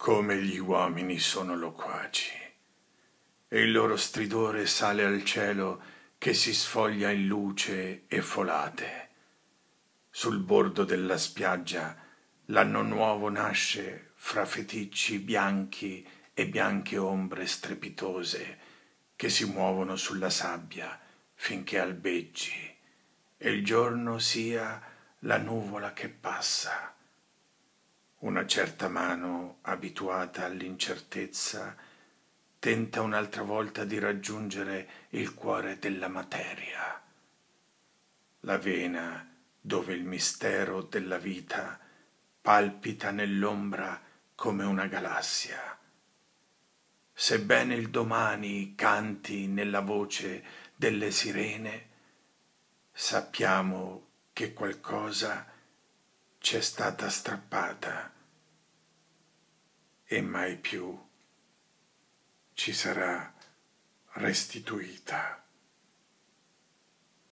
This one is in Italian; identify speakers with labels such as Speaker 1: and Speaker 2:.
Speaker 1: come gli uomini sono loquaci, e il loro stridore sale al cielo che si sfoglia in luce e folate. Sul bordo della spiaggia l'anno nuovo nasce fra feticci bianchi e bianche ombre strepitose che si muovono sulla sabbia finché albeggi. E il giorno sia la nuvola che passa una certa mano abituata all'incertezza tenta un'altra volta di raggiungere il cuore della materia, la vena dove il mistero della vita palpita nell'ombra come una galassia. Sebbene il domani canti nella voce delle sirene, sappiamo che qualcosa ci è stata strappata e mai più ci sarà restituita.